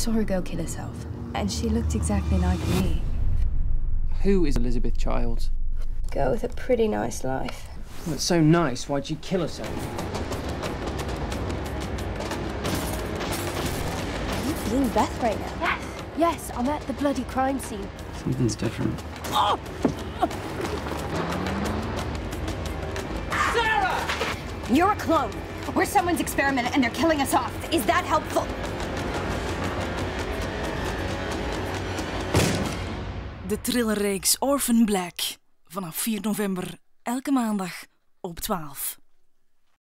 saw her go kill herself, and she looked exactly like me. Who is Elizabeth Childs? Girl with a pretty nice life. Well, it's so nice. Why'd she kill herself? Are you being Beth right now? Yes. Yes, I'm at the bloody crime scene. Something's different. Sarah! You're a clone. We're someone's experiment and they're killing us off. Is that helpful? De thrillerreeks Orphan Black. Vanaf 4 november, elke maandag op 12.